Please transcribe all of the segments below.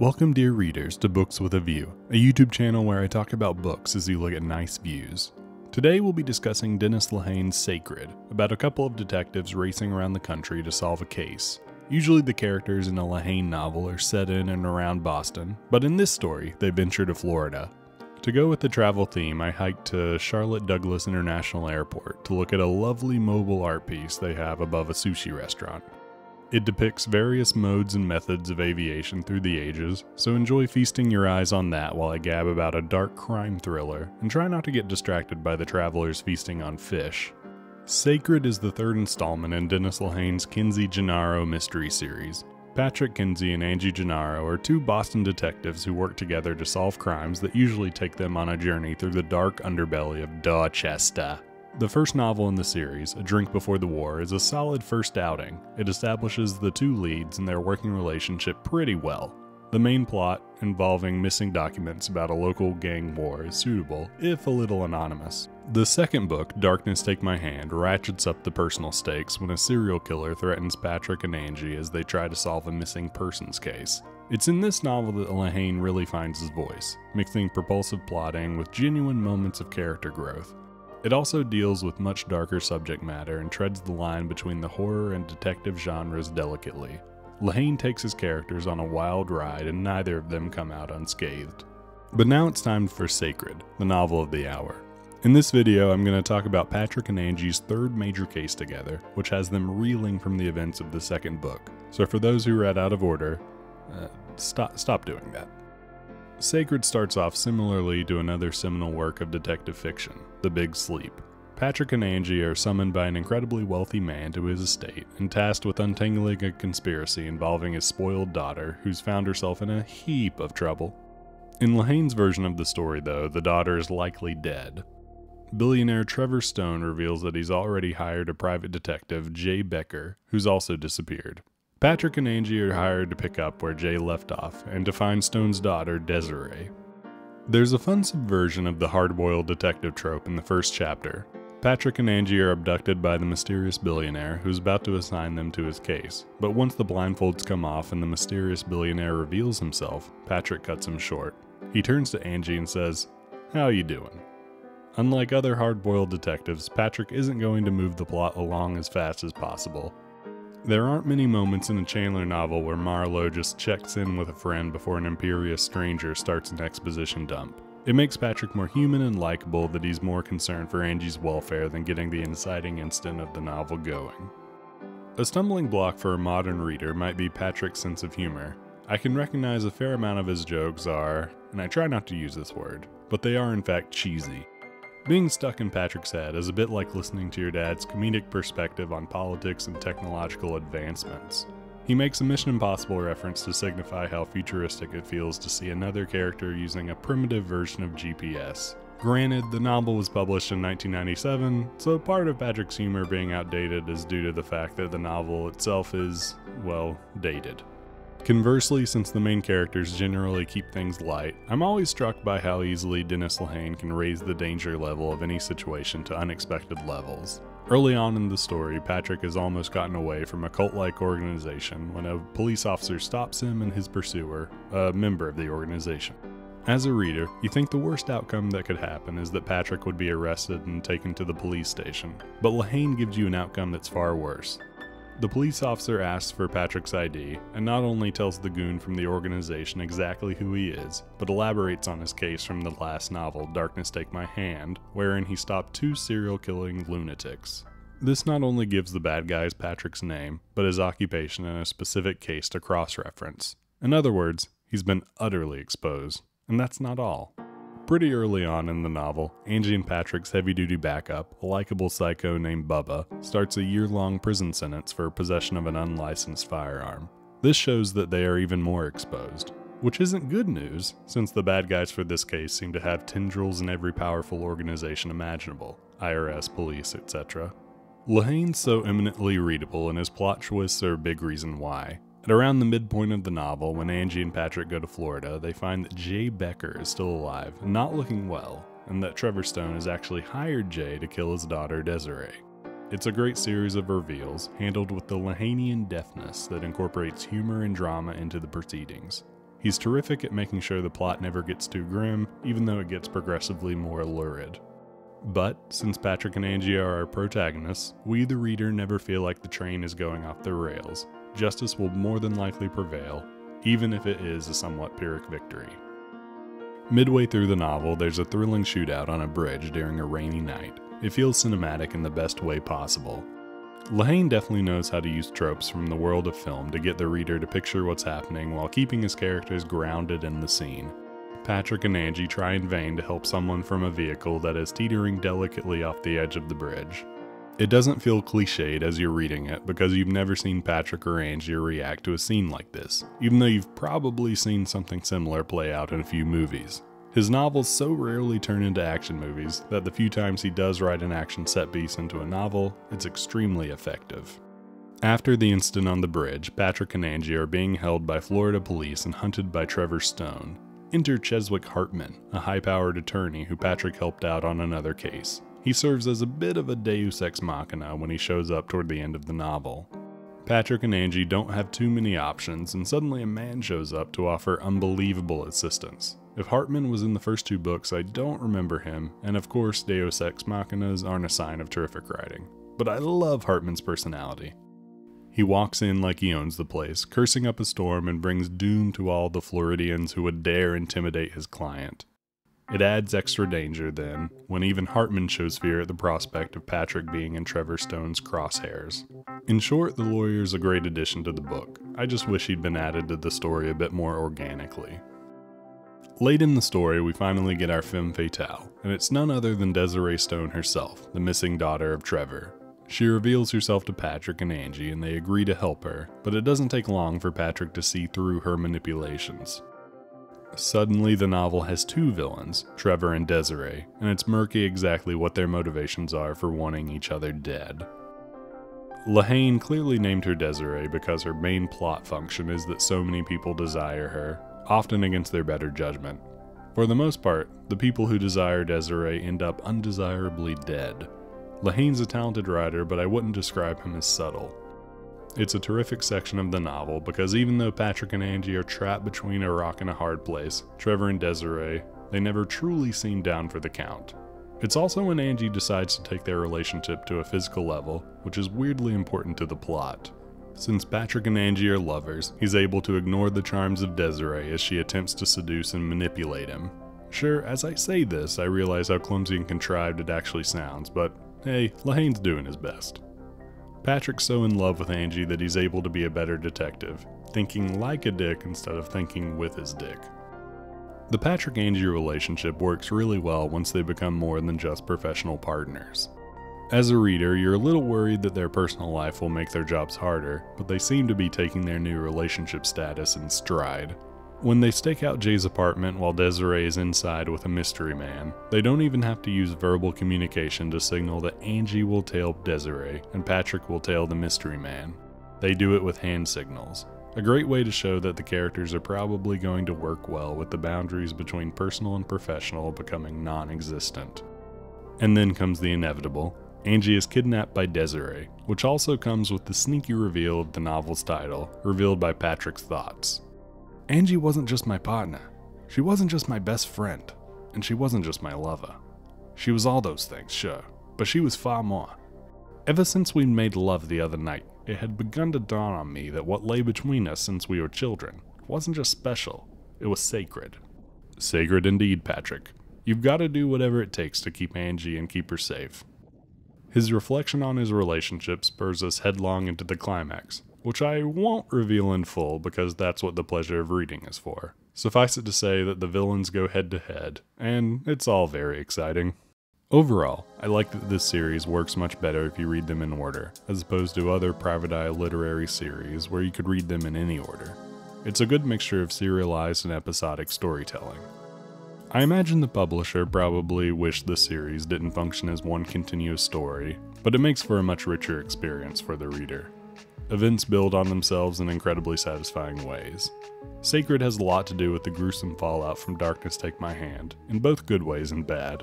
Welcome, dear readers, to Books with a View, a YouTube channel where I talk about books as you look at nice views. Today we'll be discussing Dennis Lehane's Sacred, about a couple of detectives racing around the country to solve a case. Usually the characters in a Lehane novel are set in and around Boston, but in this story, they venture to Florida. To go with the travel theme, I hiked to Charlotte Douglas International Airport to look at a lovely mobile art piece they have above a sushi restaurant. It depicts various modes and methods of aviation through the ages, so enjoy feasting your eyes on that while I gab about a dark crime thriller, and try not to get distracted by the travelers feasting on fish. Sacred is the third installment in Dennis Lehane's Kenzie Gennaro mystery series. Patrick Kenzie and Angie Gennaro are two Boston detectives who work together to solve crimes that usually take them on a journey through the dark underbelly of Dorchester. The first novel in the series, A Drink Before the War, is a solid first outing. It establishes the two leads and their working relationship pretty well. The main plot, involving missing documents about a local gang war, is suitable, if a little anonymous. The second book, Darkness Take My Hand, ratchets up the personal stakes when a serial killer threatens Patrick and Angie as they try to solve a missing persons case. It's in this novel that Lehane really finds his voice, mixing propulsive plotting with genuine moments of character growth. It also deals with much darker subject matter and treads the line between the horror and detective genres delicately. Lehane takes his characters on a wild ride, and neither of them come out unscathed. But now it's time for Sacred, the novel of the hour. In this video, I'm going to talk about Patrick and Angie's third major case together, which has them reeling from the events of the second book. So for those who read out of order, uh, stop, stop doing that. Sacred starts off similarly to another seminal work of detective fiction, The Big Sleep. Patrick and Angie are summoned by an incredibly wealthy man to his estate and tasked with untangling a conspiracy involving his spoiled daughter, who's found herself in a heap of trouble. In Lehane's version of the story, though, the daughter is likely dead. Billionaire Trevor Stone reveals that he's already hired a private detective, Jay Becker, who's also disappeared. Patrick and Angie are hired to pick up where Jay left off and to find Stone's daughter, Desiree. There's a fun subversion of the hard boiled detective trope in the first chapter. Patrick and Angie are abducted by the mysterious billionaire who's about to assign them to his case, but once the blindfolds come off and the mysterious billionaire reveals himself, Patrick cuts him short. He turns to Angie and says, How you doing? Unlike other hard-boiled detectives, Patrick isn't going to move the plot along as fast as possible. There aren't many moments in a Chandler novel where Marlowe just checks in with a friend before an imperious stranger starts an exposition dump. It makes Patrick more human and likable that he's more concerned for Angie's welfare than getting the inciting instant of the novel going. A stumbling block for a modern reader might be Patrick's sense of humor. I can recognize a fair amount of his jokes are, and I try not to use this word, but they are in fact cheesy. Being stuck in Patrick's head is a bit like listening to your dad's comedic perspective on politics and technological advancements. He makes a Mission Impossible reference to signify how futuristic it feels to see another character using a primitive version of GPS. Granted, the novel was published in 1997, so part of Patrick's humor being outdated is due to the fact that the novel itself is, well, dated. Conversely, since the main characters generally keep things light, I'm always struck by how easily Dennis Lehane can raise the danger level of any situation to unexpected levels. Early on in the story, Patrick has almost gotten away from a cult like organization when a police officer stops him and his pursuer, a member of the organization. As a reader, you think the worst outcome that could happen is that Patrick would be arrested and taken to the police station, but Lehane gives you an outcome that's far worse. The police officer asks for Patrick's ID and not only tells the goon from the organization exactly who he is, but elaborates on his case from the last novel, Darkness Take My Hand, wherein he stopped two serial killing lunatics. This not only gives the bad guys Patrick's name, but his occupation and a specific case to cross reference. In other words, he's been utterly exposed. And that's not all. Pretty early on in the novel, Angie and Patrick's heavy duty backup, a likable psycho named Bubba, starts a year long prison sentence for possession of an unlicensed firearm. This shows that they are even more exposed. Which isn't good news, since the bad guys for this case seem to have tendrils in every powerful organization imaginable IRS, police, etc. Lehane's so eminently readable, and his plot twists are a big reason why. At around the midpoint of the novel, when Angie and Patrick go to Florida, they find that Jay Becker is still alive, not looking well, and that Trevor Stone has actually hired Jay to kill his daughter Desiree. It's a great series of reveals, handled with the Lehanean deftness that incorporates humor and drama into the proceedings. He's terrific at making sure the plot never gets too grim, even though it gets progressively more lurid. But, since Patrick and Angie are our protagonists, we the reader never feel like the train is going off the rails. Justice will more than likely prevail, even if it is a somewhat Pyrrhic victory. Midway through the novel, there's a thrilling shootout on a bridge during a rainy night. It feels cinematic in the best way possible. Lehane definitely knows how to use tropes from the world of film to get the reader to picture what's happening while keeping his characters grounded in the scene. Patrick and Angie try in vain to help someone from a vehicle that is teetering delicately off the edge of the bridge. It doesn't feel cliched as you're reading it because you've never seen Patrick or Angie react to a scene like this, even though you've probably seen something similar play out in a few movies. His novels so rarely turn into action movies that the few times he does write an action set piece into a novel, it's extremely effective. After the incident on the bridge, Patrick and Angie are being held by Florida police and hunted by Trevor Stone. Enter Cheswick Hartman, a high powered attorney who Patrick helped out on another case. He serves as a bit of a deus ex machina when he shows up toward the end of the novel. Patrick and Angie don't have too many options, and suddenly a man shows up to offer unbelievable assistance. If Hartman was in the first two books, I don't remember him, and of course, Deus Ex Machinas aren't a sign of terrific writing. But I love Hartman's personality. He walks in like he owns the place, cursing up a storm and brings doom to all the Floridians who would dare intimidate his client. It adds extra danger, then, when even Hartman shows fear at the prospect of Patrick being in Trevor Stone's crosshairs. In short, the lawyer's a great addition to the book. I just wish he'd been added to the story a bit more organically. Late in the story, we finally get our femme fatale, and it's none other than Desiree Stone herself, the missing daughter of Trevor. She reveals herself to Patrick and Angie, and they agree to help her, but it doesn't take long for Patrick to see through her manipulations. Suddenly, the novel has two villains, Trevor and Desiree, and it's murky exactly what their motivations are for wanting each other dead. Lehane clearly named her Desiree because her main plot function is that so many people desire her, often against their better judgment. For the most part, the people who desire Desiree end up undesirably dead. Lehane's a talented writer, but I wouldn't describe him as subtle. It's a terrific section of the novel because even though Patrick and Angie are trapped between a rock and a hard place, Trevor and Desiree, they never truly seem down for the count. It's also when Angie decides to take their relationship to a physical level, which is weirdly important to the plot. Since Patrick and Angie are lovers, he's able to ignore the charms of Desiree as she attempts to seduce and manipulate him. Sure, as I say this, I realize how clumsy and contrived it actually sounds, but hey, Lehane's doing his best. Patrick's so in love with Angie that he's able to be a better detective, thinking like a dick instead of thinking with his dick. The Patrick Angie relationship works really well once they become more than just professional partners. As a reader, you're a little worried that their personal life will make their jobs harder, but they seem to be taking their new relationship status in stride. When they stake out Jay's apartment while Desiree is inside with a mystery man, they don't even have to use verbal communication to signal that Angie will tail Desiree and Patrick will tail the mystery man. They do it with hand signals. A great way to show that the characters are probably going to work well with the boundaries between personal and professional becoming non existent. And then comes the inevitable. Angie is kidnapped by Desiree, which also comes with the sneaky reveal of the novel's title, revealed by Patrick's thoughts. Angie wasn't just my partner. She wasn't just my best friend. And she wasn't just my lover. She was all those things, sure, but she was far more. Ever since we made love the other night, it had begun to dawn on me that what lay between us since we were children wasn't just special, it was sacred. Sacred indeed, Patrick. You've got to do whatever it takes to keep Angie and keep her safe. His reflection on his relationship spurs us headlong into the climax, which I won't reveal in full because that's what the pleasure of reading is for. Suffice it to say that the villains go head to head, and it's all very exciting. Overall, I like that this series works much better if you read them in order, as opposed to other private eye literary series where you could read them in any order. It's a good mixture of serialized and episodic storytelling. I imagine the publisher probably wished the series didn't function as one continuous story, but it makes for a much richer experience for the reader. Events build on themselves in incredibly satisfying ways. Sacred has a lot to do with the gruesome fallout from Darkness Take My Hand, in both good ways and bad.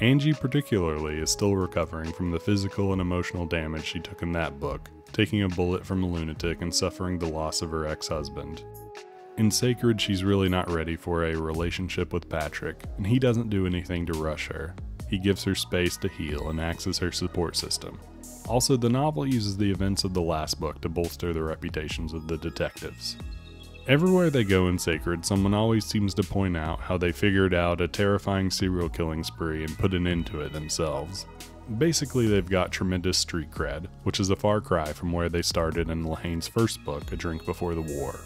Angie, particularly, is still recovering from the physical and emotional damage she took in that book, taking a bullet from a lunatic and suffering the loss of her ex husband. In Sacred, she's really not ready for a relationship with Patrick, and he doesn't do anything to rush her. He gives her space to heal and acts as her support system. Also, the novel uses the events of the last book to bolster the reputations of the detectives. Everywhere they go in Sacred, someone always seems to point out how they figured out a terrifying serial killing spree and put an end to it themselves. Basically, they've got tremendous street cred, which is a far cry from where they started in Lehane's first book, A Drink Before the War.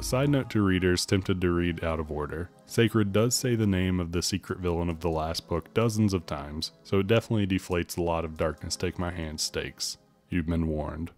Side note to readers tempted to read out of order Sacred does say the name of the secret villain of the last book dozens of times, so it definitely deflates a lot of Darkness Take My Hand stakes. You've been warned.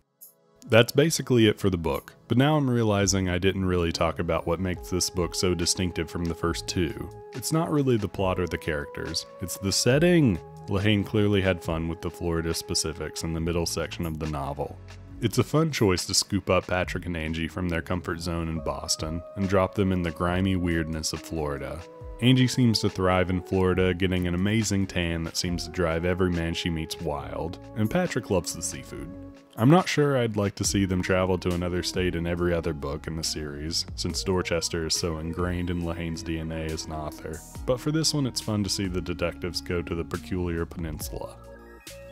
That's basically it for the book, but now I'm realizing I didn't really talk about what makes this book so distinctive from the first two. It's not really the plot or the characters, it's the setting! Lehane clearly had fun with the Florida specifics in the middle section of the novel. It's a fun choice to scoop up Patrick and Angie from their comfort zone in Boston and drop them in the grimy weirdness of Florida. Angie seems to thrive in Florida, getting an amazing tan that seems to drive every man she meets wild, and Patrick loves the seafood. I'm not sure I'd like to see them travel to another state in every other book in the series, since Dorchester is so ingrained in Lehane's DNA as an author, but for this one it's fun to see the detectives go to the peculiar peninsula.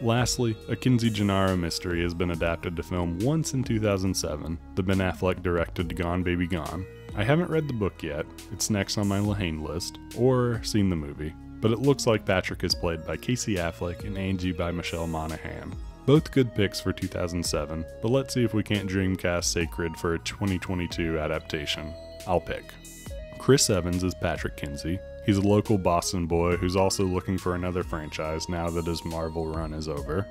Lastly, a Kenzie Gennaro mystery has been adapted to film once in 2007, the Ben Affleck directed Gone Baby Gone. I haven't read the book yet, it's next on my Lehane list, or seen the movie, but it looks like Patrick is played by Casey Affleck and Angie by Michelle Monaghan. Both good picks for 2007, but let's see if we can't dreamcast Sacred for a 2022 adaptation. I'll pick. Chris Evans is Patrick Kenzie. He's a local Boston boy who's also looking for another franchise now that his Marvel run is over.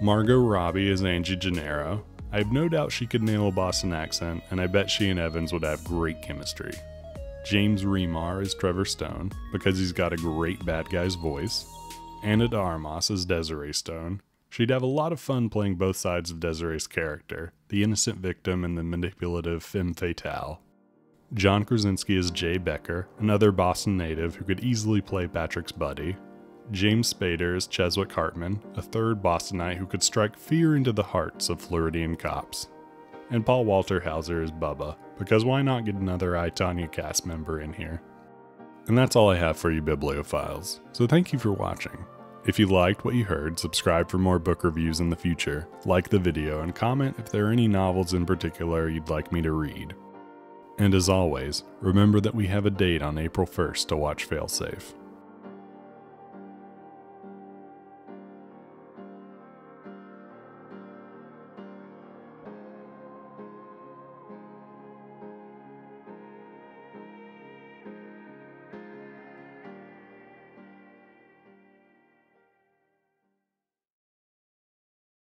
Margot Robbie is Angie Gennaro. I have no doubt she could nail a Boston accent, and I bet she and Evans would have great chemistry. James Remar is Trevor Stone, because he's got a great bad guy's voice. Ana de Armas is Desiree Stone, She'd have a lot of fun playing both sides of Desiree's character, the innocent victim and the manipulative femme fatale. John Krasinski is Jay Becker, another Boston native who could easily play Patrick's buddy. James Spader is Cheswick Hartman, a third Bostonite who could strike fear into the hearts of Floridian cops. And Paul Walter Hauser is Bubba, because why not get another I, Tonya cast member in here? And that's all I have for you bibliophiles, so thank you for watching. If you liked what you heard, subscribe for more book reviews in the future, like the video, and comment if there are any novels in particular you'd like me to read. And as always, remember that we have a date on April 1st to watch Failsafe.